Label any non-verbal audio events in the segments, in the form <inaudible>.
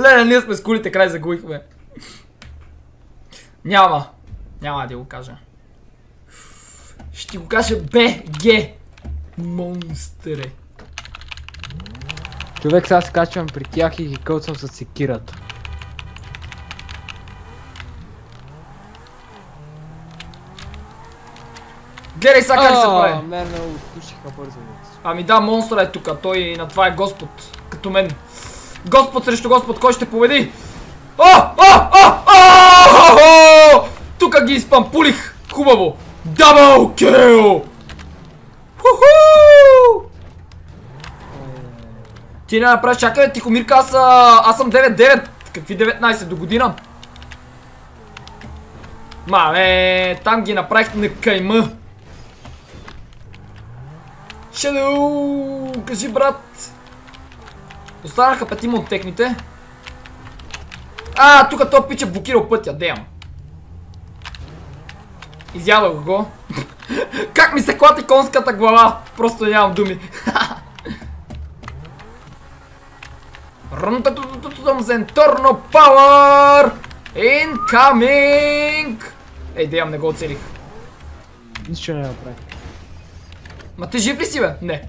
Леле, ние сме с кулите, край загубихме. Няма. Няма да ти го кажа. Ще ти го кажа БГ. Монстре. Човек сега се качвам при тях и ги кълцам с секирата. Гледай сега как се прави. Мен ме отпушиха бързо. Ами да, монстра е тук, той на това е Господ, като мен. Господ срещу Господ, кой ще победи? О, о, о, о! Тук ги изпампулих, хубаво. Дабл кил! Хуху! Ти не направиш, чакай, тихомирка, аз, аз съм 9-9. Какви 19 до година? Мале, там ги направих на кайма. Shadow! Кажи, брат! Останаха петима от техните. А, тук този пич е блокирал пътя, деям. Изядах го. <laughs> как ми се клати конската глава? Просто нямам думи. Zentorno Power! Incoming! Ей, деям, не го оцелих. Нищо не направи. Ма ти жив ли си, бе? Не.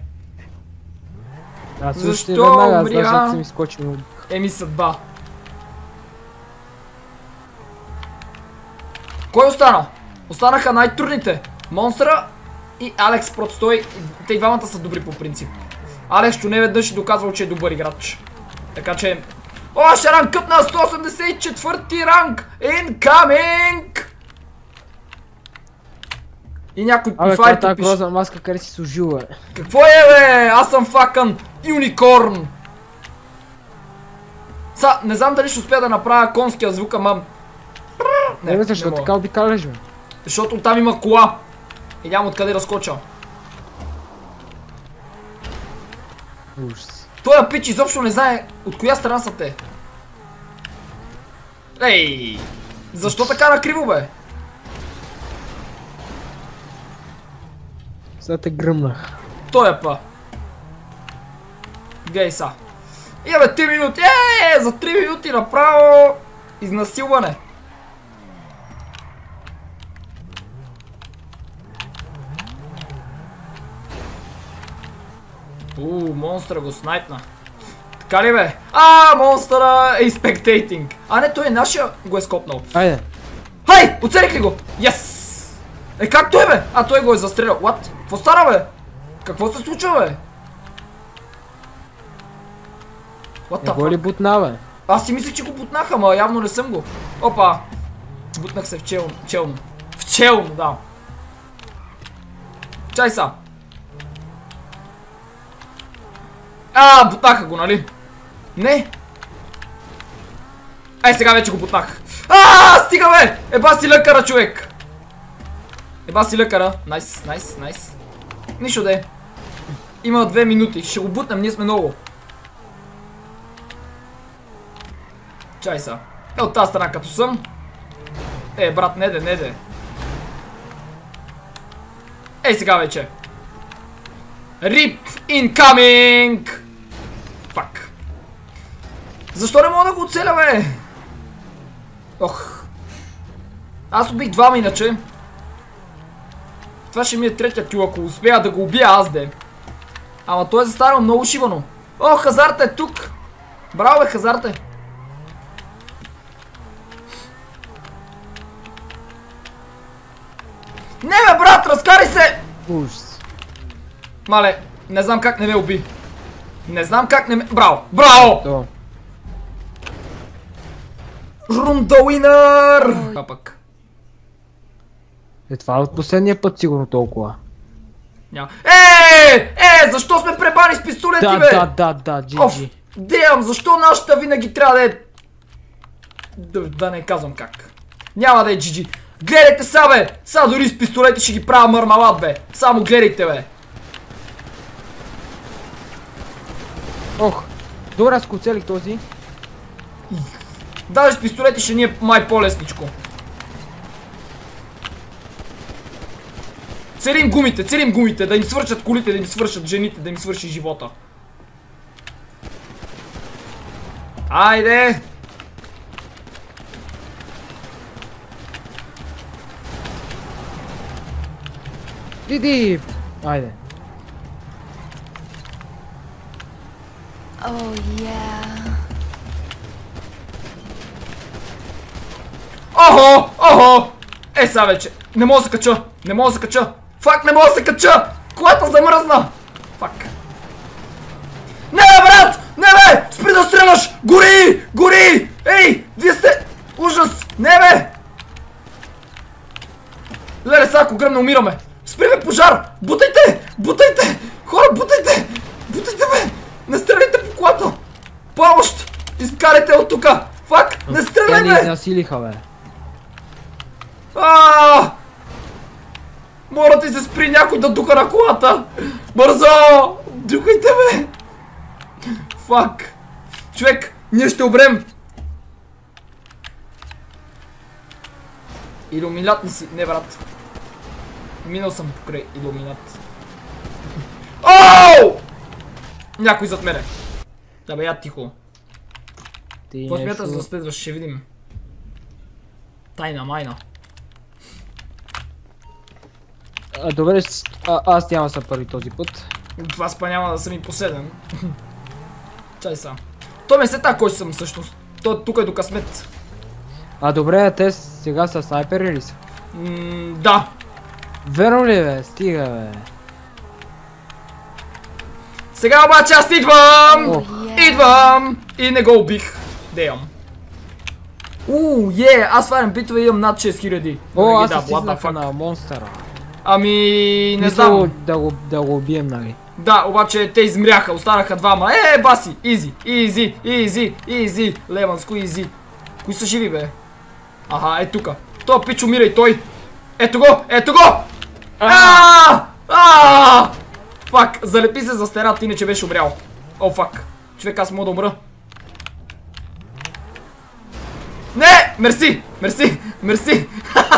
Защо веднага, аз изкочил. Еми съдба. Кой остана? Останаха най-трудните. Монстра и Алекс просто той. Те двамата са добри по принцип. Алекс не веднъж е доказвал, че е добър играч. Така че... О, ще ранг къп на 184 ранг! Incoming! И някой Абе, това е тази грозна маска, къде си служила, бе? Какво е, бе? Аз съм факън юникорн. Са, не знам дали ще успея да направя конския звук, ама... Не, не, защо мога. така обикаляш, бе? Защото там има кола. И няма откъде да скоча. Ужас. Той пич изобщо не знае от коя страна са те. Ей! Защо така накриво, бе? Сега те гръмнах. Той е па. Гей са. И бе, 3 минути. Е, за 3 минути направо изнасилване. Уу, монстъра го снайпна. Така ли бе? А, монстъра е спектейтинг. А не, той е нашия го е скопнал. Айде. Хай! Оцелих ли го? Yes! Е, как той бе? А, той го е застрелял. What? Какво стана бе? Какво се случва бе? What the го ли бутна, бе? Аз си мислех, че го бутнаха, ама явно не съм го. Опа! Бутнах се в челно. челно. В челно, да. Чай са. А, бутнаха го, нали? Не. Ай, сега вече го бутнах. А, стига бе! Еба си лекара, човек! Еба си лекара. Найс, найс, найс. Нищо де. Има две минути. Ще го бутнем, ние сме много. Чай са. Е от тази страна като съм. Е, брат, не де, не де. Ей сега вече. RIP incoming! Фак. Защо не мога да го оцеля, бе? Ох. Аз убих двама иначе. Това ще ми е третия кил, ако успея да го убия аз, де. Ама той е застанал много шивано. О, Хазарта е тук. Браво, бе, Хазарта. Не, бе, брат, разкари се! Ужас. Мале, не знам как не ме уби. Не знам как не ме... Браво! Браво! То. Рунда уинър! Това пък. Е, това е от последния път сигурно толкова. Няма. Е! Е! Защо сме пребани с пистолети, Да, бе? да, да, да! GG. Деям, защо нашата винаги трябва да е... Да, да не казвам как. Няма да е GG. Гледайте са, бе! Са дори с пистолети ще ги правя мармалад, бе. Само гледайте, бе. Ох, добре, аз го оцелих този. Даже с пистолети ще ни е май по-лесничко. Целим гумите, целим гумите, да им свършат колите, да им свършат жените, да им свърши живота. Айде! Иди! Айде. Oh yeah. Охо! Охо! Е, сега вече. Не мога да се кача. Не мога да се кача. Фак, не мога да се кача! Колата замръзна! Фак. Не, брат! Не, бе! Спри да стреляш! Гори! Гори! Ей! Вие сте... Ужас! Не, бе! Леле, сега ако гръмне, умираме. Спри, бе, пожар! Бутайте! Бутайте! Хора, бутайте! Бутайте, бе! Не стреляйте по колата! Помощ! Изкарайте от тука! Фак! Не Те стреляй, ни бе! изнасилиха, бе. А! Мора ти се спри някой да духа на колата! Бързо! Духайте ме! Фак! Човек, ние ще обрем! Илюминат ли си? Не, брат. Минал съм покрай иллюминат. Оу! Някой зад мене. Да бе, я тихо. Ти Какво смяташ нещо... за следващ? Ще видим. Тайна майна. А, добре, а, аз няма съм първи този път. Това спа няма да съм и последен. <laughs> Чай са. Той ме се така кой съм всъщност. Той тук е до късмет. А добре, а те сега са снайпери ли са? М, да. Верно ли бе? Стига бе. Сега обаче аз идвам! О. Идвам! И не го убих. Деям. Уу, е, аз сварям битове и имам над 6000. О, Винаги аз да, fuck. на монстъра. Ами, не знам. Да го, да го убием, нали? Да, обаче те измряха, останаха двама. Е, баси, изи, изи, изи, изи, леванско, изи. Кои са живи, бе? Аха, е тука. Той пич умира и той. Ето го, ето го! Ааа! Ааа! Фак, залепи се за стената, иначе беше умрял. О, фак. Човек, аз мога да умра. Не! Мерси! Мерси! Мерси!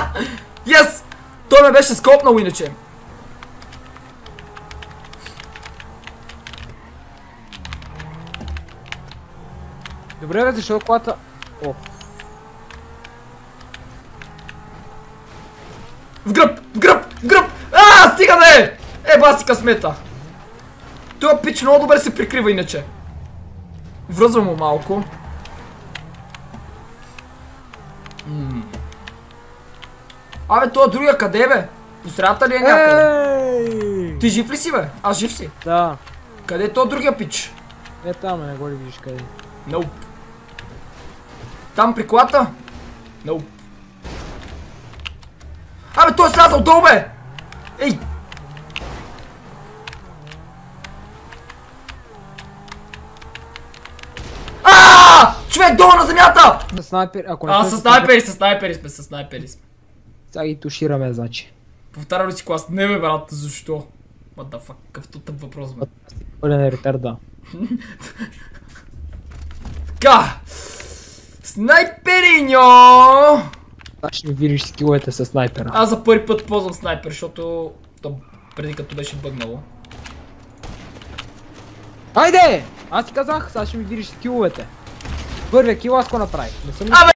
<laughs> Йес! Той ме беше скопнал иначе. Добре бе, защо колата... О, В гръб! В гръб! В гръб! А, стига бе! Е, баси късмета! Той пич много добре се прикрива иначе. Връзвам му малко. Абе, той другия къде е, бе? По средата ли е някъде? Ти жив ли си, бе? Аз жив си. Да. Къде е то другия пич? Е там, не го ли видиш къде. Nope. Там при колата? Nope. Абе, той е слязал долу, бе! Ей! Човек долу на земята! С снайпер, ако не А, сме с снайпери, с снайпери сме, с снайпери сме. Сега ги тушираме, значи. Повтаря ли си клас? Не бе, брат, защо? What the fuck, какъв тъп въпрос, бе. Пълен ретарда. <laughs> Така! Снайпериньо! Сега ще ми видиш скиловете с снайпера. Аз за първи път ползвам снайпер, защото то преди като беше бъгнало. Айде! Аз ти казах, сега ще ми видиш скиловете. Първия кил аз го направих. Не съм... Абе,